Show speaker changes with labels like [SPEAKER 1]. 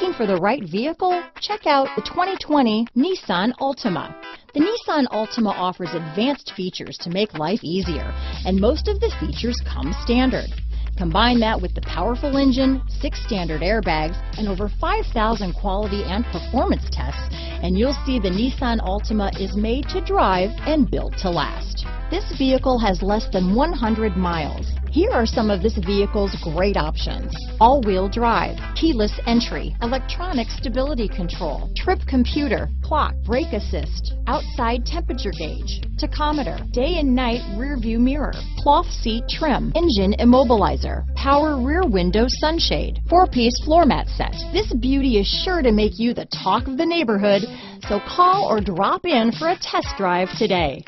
[SPEAKER 1] Looking for the right vehicle? Check out the 2020 Nissan Altima. The Nissan Altima offers advanced features to make life easier, and most of the features come standard. Combine that with the powerful engine, six standard airbags, and over 5,000 quality and performance tests, and you'll see the Nissan Altima is made to drive and built to last. This vehicle has less than 100 miles. Here are some of this vehicle's great options. All-wheel drive, keyless entry, electronic stability control, trip computer, clock, brake assist, outside temperature gauge, tachometer, day and night rear view mirror, cloth seat trim, engine immobilizer, power rear window sunshade, four-piece floor mat set. This beauty is sure to make you the talk of the neighborhood, so call or drop in for a test drive today.